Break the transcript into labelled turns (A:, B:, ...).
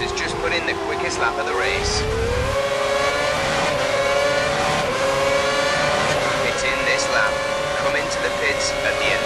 A: Has just put in the quickest lap of the race. It's in this lap. Come into the pits at the end